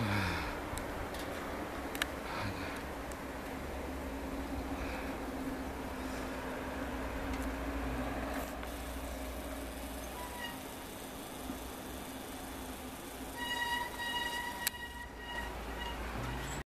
sighs